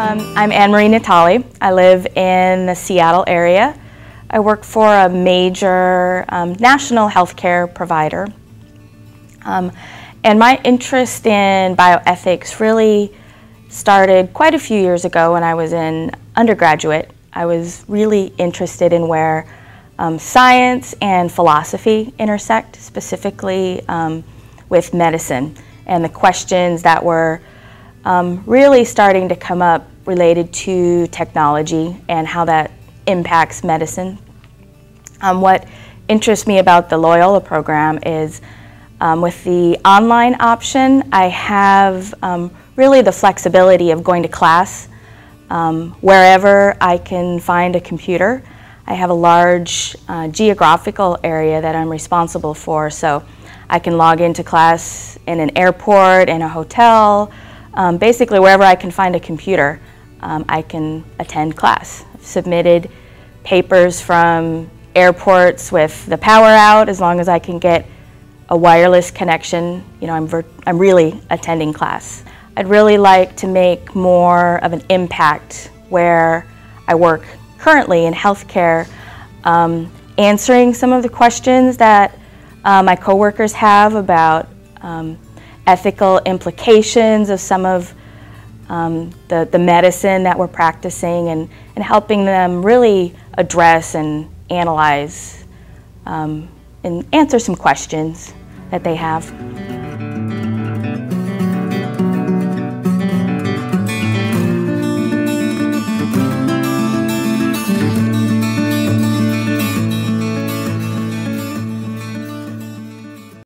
Um, I'm Anne Marie Natali. I live in the Seattle area. I work for a major um, national healthcare provider. Um, and my interest in bioethics really started quite a few years ago when I was in undergraduate. I was really interested in where um, science and philosophy intersect, specifically um, with medicine, and the questions that were um, really starting to come up related to technology and how that impacts medicine. Um, what interests me about the Loyola program is um, with the online option, I have um, really the flexibility of going to class um, wherever I can find a computer. I have a large uh, geographical area that I'm responsible for, so I can log into class in an airport, in a hotel, um, basically wherever I can find a computer, um, I can attend class. I've submitted papers from airports with the power out as long as I can get a wireless connection. You know, I'm, I'm really attending class. I'd really like to make more of an impact where I work currently in healthcare, um, answering some of the questions that uh, my coworkers have about um, ethical implications of some of um, the, the medicine that we're practicing and, and helping them really address and analyze um, and answer some questions that they have.